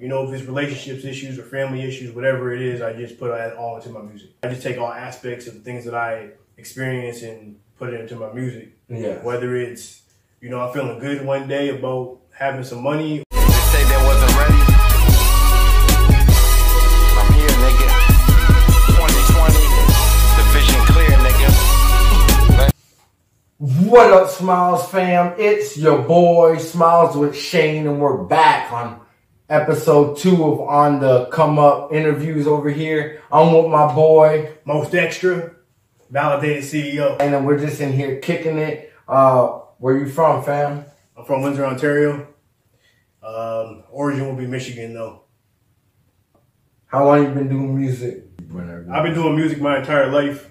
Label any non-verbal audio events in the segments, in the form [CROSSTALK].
you know, if it's relationships issues or family issues, whatever it is, I just put that all into my music. I just take all aspects of the things that I experience and put it into my music. Yeah. Whether it's, you know, I'm feeling good one day about having some money. They say they wasn't ready. I'm here, nigga. 2020, the vision clear, nigga. What up, Smilez fam? It's your boy Smilez with Shane, and we're back on episode two of On the Come Up interviews over here. I'm with my boy, Most extra, validated CEO. and then we're just in here kicking it. Uh, where you from, fam? I'm from Windsor, Ontario. Um, origin will be Michigan though. How long you been doing music? I've been doing music my entire life.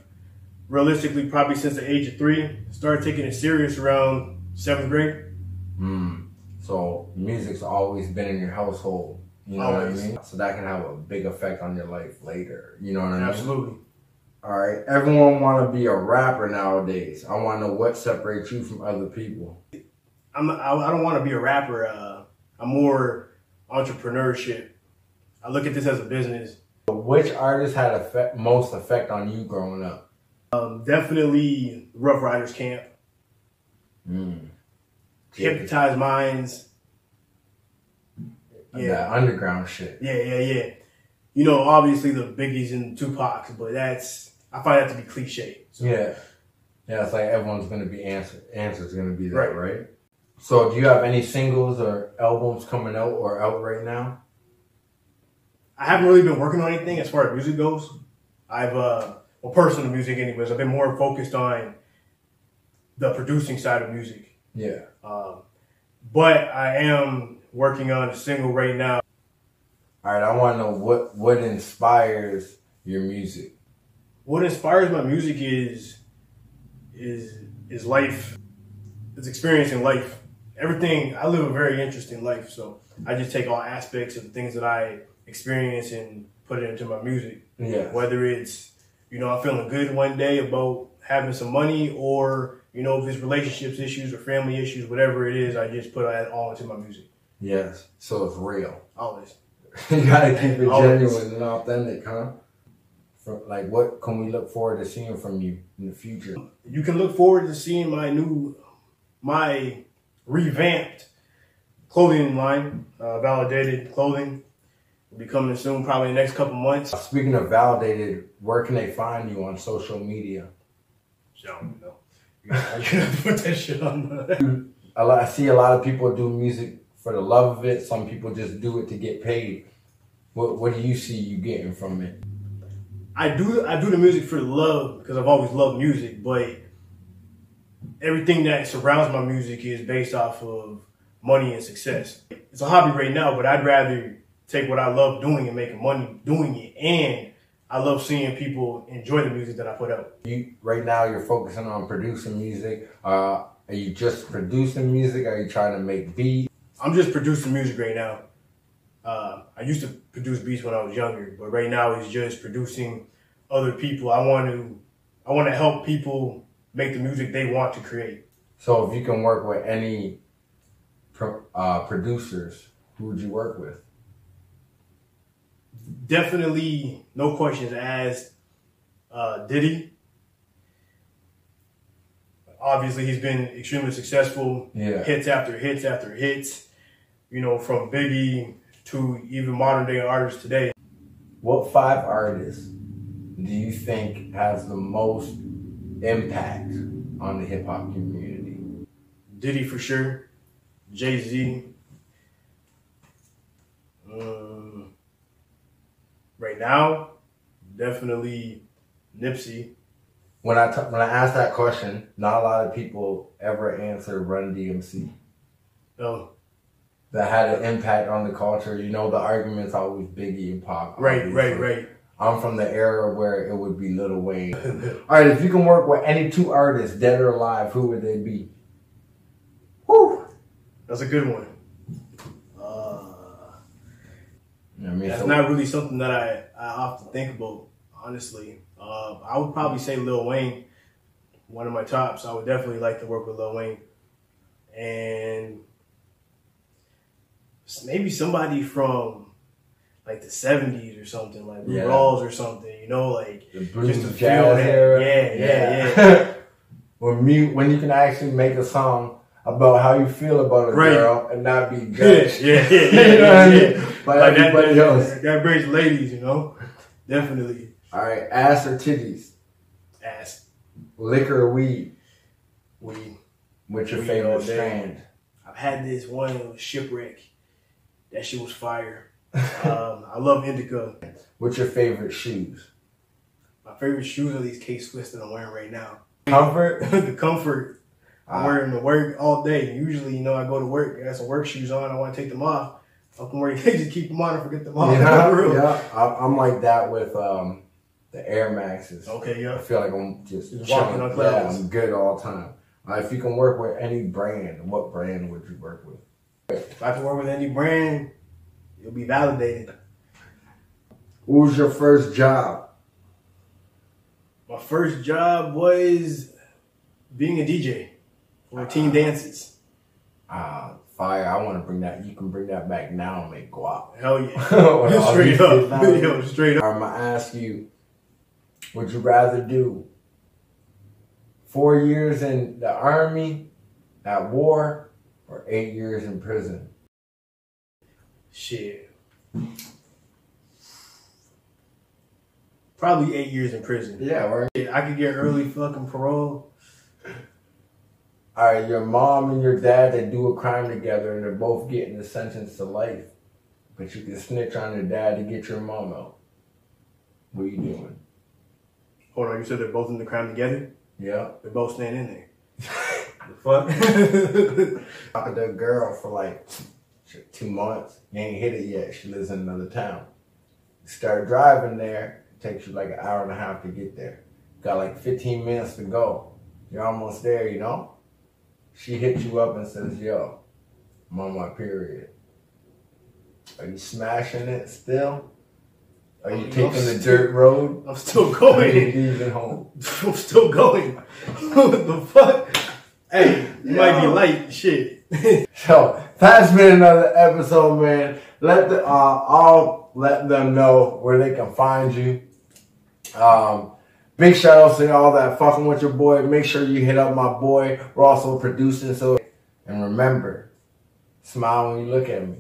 Realistically, probably since the age of three. Started taking it serious around seventh grade. Mm. So music's always been in your household. You know Always. what I mean? So that can have a big effect on your life later. You know what I mean? Absolutely. All right. Everyone want to be a rapper nowadays. I want to know what separates you from other people. I'm. I, I don't want to be a rapper. Uh, I'm more entrepreneurship. I look at this as a business. Which artist had effect, most effect on you growing up? Um, definitely Ruff Ryders Camp, Mm. Hypnotized Minds. That Yeah, underground shit. yeah, yeah, yeah. You know, obviously the Biggies and Tupacs, but that's I find that to be cliche. So Yeah. Yeah, it's like everyone's gonna be answer answer's gonna be that, Right. right? So do you have any singles or albums coming out or out right now? I haven't really been working on anything as far as music goes. I've uh well personal music anyways. I've been more focused on the producing side of music. Yeah. Um, but I am working on a single right now. All right, I want to know what what inspires your music. What inspires my music is is is life. It's experiencing life. Everything I live a very interesting life, so I just take all aspects of the things that I experience and put it into my music. Yeah. Whether it's, you know, I'm feeling good one day about having some money or, you know, if it's relationships issues or family issues, whatever it is, I just put that all into my music. Yes. So it's real. Always. [LAUGHS] you gotta keep it Always. genuine and authentic, huh? For, like, what can we look forward to seeing from you in the future? You can look forward to seeing my new, my revamped clothing line, uh, validated clothing. Will be coming soon, probably in the next couple months. Speaking of validated, where can they find you on social media? So, you know, [LAUGHS] gotta put that shit on the. [LAUGHS] A I see a lot of people do music for the love of it. Some people just do it to get paid. What What do you see you getting from it? I do I do the music for the love because I've always loved music, but everything that surrounds my music is based off of money and success. It's a hobby right now, but I'd rather take what I love doing and making money doing it, and I love seeing people enjoy the music that I put out. You right now you're focusing on producing music. Uh, are you just producing music? Are you trying to make beats? I'm just producing music right now. Uh, I used to produce beats when I was younger, but right now it's just producing other people. I want to I want to help people make the music they want to create. So if you can work with any pro, uh, producers, who would you work with? Definitely no questions asked. Uh, Diddy, obviously, he's been extremely successful. Yeah. Hits after hits after hits. You know, from Biggie to even modern day artists today. What five artists do you think has the most impact on the hip hop community? Diddy for sure. Jay Z. Um, right now, definitely Nipsey. When I t- when I ask that question, not a lot of people ever answer Run DMC. Oh, That had an impact on the culture. You know, the argument's always Biggie and Pop. right, obviously. right, right. I'm from the era where it would be Lil Wayne. [LAUGHS] All right, if you can work with any two artists, dead or alive, who would they be? Whew. That's a good one. Uh, I mean, That's so- not really something that I, I often think about, honestly. Uh, I would probably say Lil Wayne, one of my tops. I would definitely like to work with Lil Wayne. And maybe somebody from like the seventies or something, like Yeah. Rawls or something. You know, like The blues Just to feel that. era. Yeah, yeah, yeah. [LAUGHS] when mu- when you can actually make a song about how you feel about a Right. girl and not be [LAUGHS] yeah, judged. yeah, yeah, [LAUGHS] yeah, You know yeah, what I mean? By Like that, everybody that, else. that, that brings ladies, you know, definitely All right, ass or titties, ass. liquor or weed. We, What's your Weed favorite strand? I've had this one shipwreck. That shit was fire. Um, I love indica. What's your favorite shoes? My favorite shoes are these K Swiss that I'm wearing right now. Comfort. [LAUGHS] the comfort. I'm Ah. wearing to work all day. Usually, you know, I go to work, I got some work shoes on, I want to take them off. Fucking work, they just keep them on and forget them off. yeah, [LAUGHS] yeah. I'm, I'm like that with um, the Air Maxes. Okay, yeah. I feel like I'm just Just walking on clouds. Yeah, I'm good all the time. Uh, if you can work with any brand, what brand would you work with? If I can work with any brand, it'll be validated. What was your first job? My first job was being a DJ for team dances. Ah, fire! I want to bring that. You can bring that back now and make guap. Hell yeah. [LAUGHS] [LAUGHS] Straight up. Yo, straight up. I'm gonna ask you: Would you rather do four years in the army at war or eight years in prison? Shit. Probably eight years in prison. Yeah, right. I could get early fucking parole. All right, your mom and your dad they do a crime together and they're both getting the sentence to life, but you can snitch on your dad to get your mom out. What are you doing? Oh, Hold on, you said they're both in the crime together? Yeah. They're both staying in there. [LAUGHS] the fuck? [LAUGHS] Talking to a girl for like two months. You ain't hit it yet. She lives in another town. You start driving there. It takes you like an hour and a half to get there. Got like 15 minutes to go. You're almost there, you know? She hits you up and says, yo, I'm on my period. Are you smashing it still? Are you I'm taking the dirt road? I'm still Or are you going. leaving home? [LAUGHS] I'm still going. what the fuck? Hey, it might be light. Shit. So that's been another episode, man. Let the uh, I'll let them know where they can find you. Um, big shout out to all that fucking with your boy. Make sure you hit up my boy. We're also producing, so and remember, smile when you look at me.